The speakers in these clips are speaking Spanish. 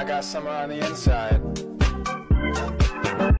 I got summer on the inside.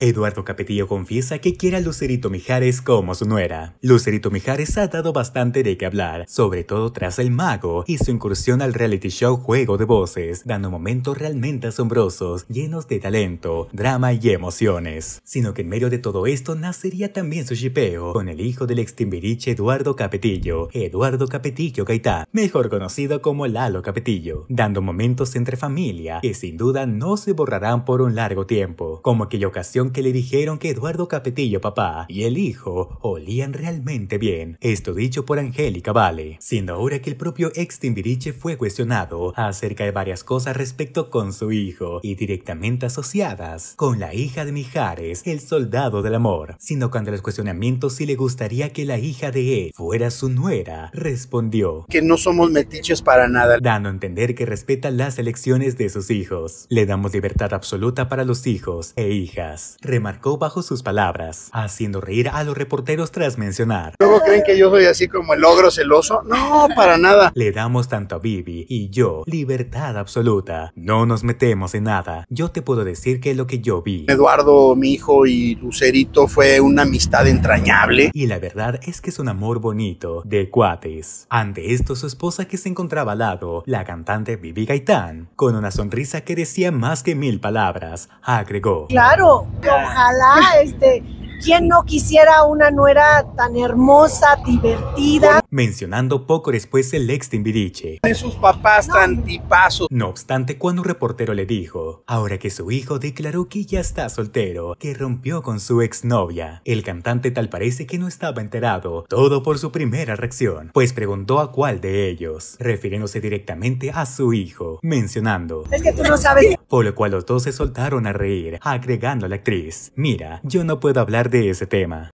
Eduardo Capetillo confiesa que quiere a Lucerito Mijares como su nuera. Lucerito Mijares ha dado bastante de qué hablar, sobre todo tras El Mago y su incursión al reality show Juego de Voces, dando momentos realmente asombrosos, llenos de talento, drama y emociones. Sino que en medio de todo esto nacería también su shipeo con el hijo del ex Timbiriche Eduardo Capetillo, Eduardo Capetillo Gaitán, mejor conocido como Lalo Capetillo, dando momentos entre familia que sin duda no se borrarán por un largo tiempo, como aquella ocasión que le dijeron que Eduardo Capetillo papá y el hijo olían realmente bien. Esto dicho por Angélica Vale, siendo ahora que el propio ex Timbiriche fue cuestionado acerca de varias cosas respecto con su hijo y directamente asociadas con la hija de Mijares, el soldado del amor, sino cuando los cuestionamientos si le gustaría que la hija de él fuera su nuera, respondió que no somos metiches para nada. dando a entender que respeta las elecciones de sus hijos. Le damos libertad absoluta para los hijos e hijas remarcó bajo sus palabras, haciendo reír a los reporteros tras mencionar. Luego creen que yo soy así como el ogro celoso. No, para nada. Le damos tanto a Vivi y yo libertad absoluta. No nos metemos en nada. Yo te puedo decir que lo que yo vi. Eduardo, mi hijo y Lucerito fue una amistad entrañable. Y la verdad es que es un amor bonito, de cuates. Ante esto, su esposa que se encontraba al lado, la cantante Vivi Gaitán, con una sonrisa que decía más que mil palabras, agregó. Claro, ojalá, este, ¿quién no quisiera una nuera tan hermosa, divertida? Mencionando poco después el ex Timbiriche. De sus papás tan tipazos. No obstante, cuando un reportero le dijo, ahora que su hijo declaró que ya está soltero, que rompió con su exnovia, el cantante tal parece que no estaba enterado, todo por su primera reacción, pues preguntó a cuál de ellos, refiriéndose directamente a su hijo, mencionando. Es que tú no sabes. Por lo cual los dos se soltaron a reír, agregando a la actriz, mira, yo no puedo hablar de ese tema.